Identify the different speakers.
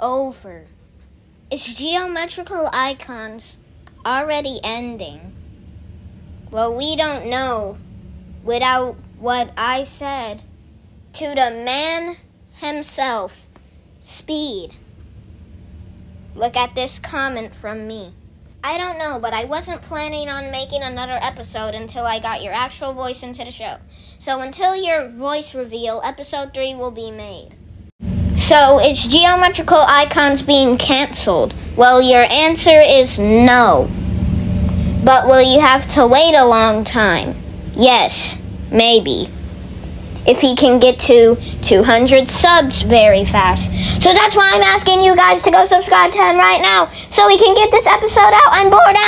Speaker 1: over. Is geometrical icons already ending? Well, we don't know without what I said to the man himself. Speed. Look at this comment from me. I don't know, but I wasn't planning on making another episode until I got your actual voice into the show. So until your voice reveal, episode 3 will be made. So, is geometrical icons being canceled? Well, your answer is no. But will you have to wait a long time? Yes, maybe if he can get to 200 subs very fast. So that's why I'm asking you guys to go subscribe to him right now so we can get this episode out. I'm bored out.